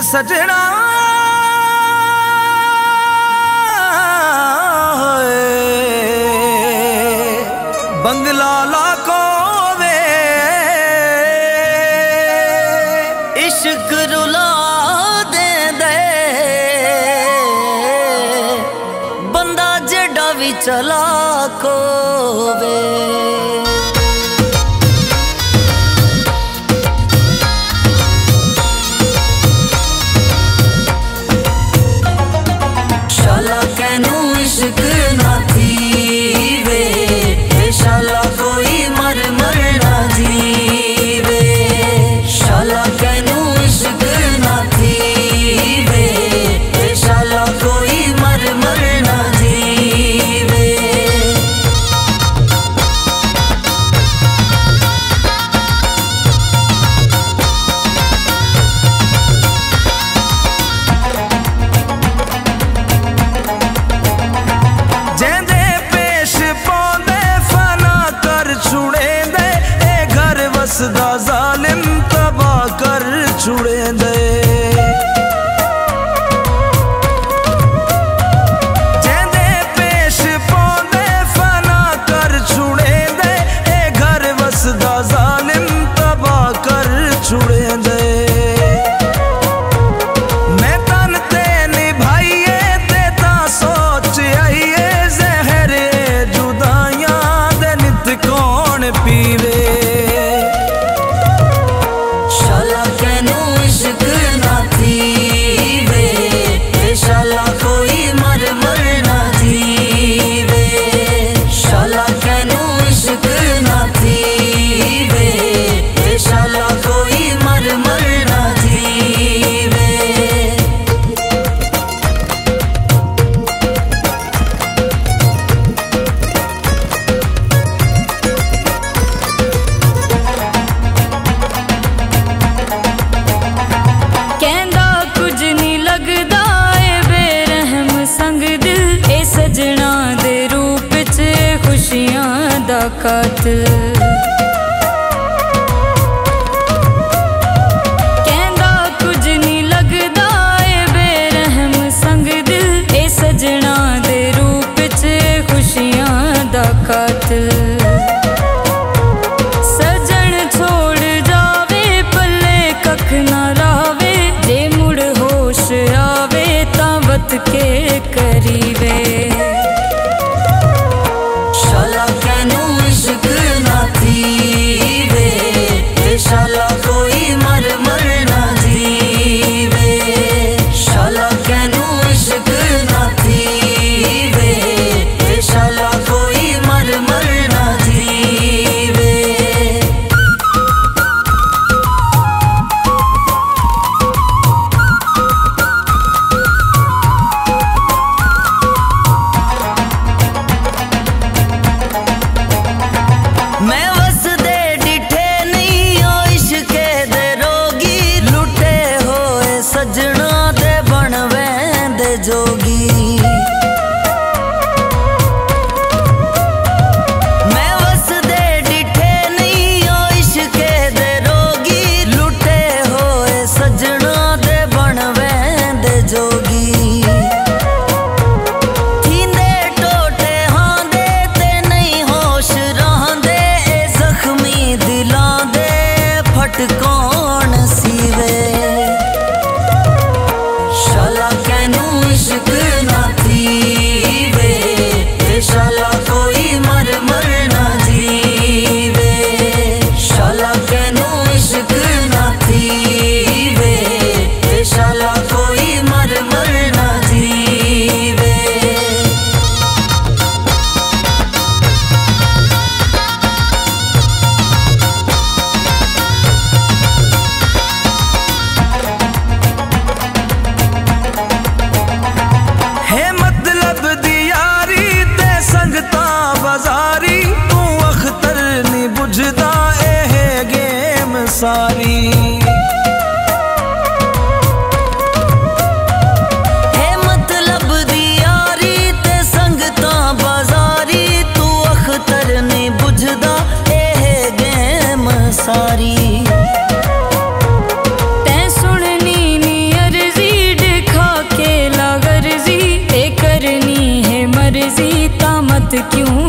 ਵੇ ਸਜਣਾ ਬੰਗਲਾ ਲਾ ਕੋਵੇ ਇਸ਼ਕ ਰੁਲਾ ਦੇਂਦੇ ਬੰਦਾ ਜਿਹੜਾ ਵੀ ਚਲਾ ਕੋਵੇ aşıkı be there. मुलाकात सारी मतलब तो सारी तैं सुननी नी अर्जी दिखा के गर्जी करनी है मर्जी ता मत क्यों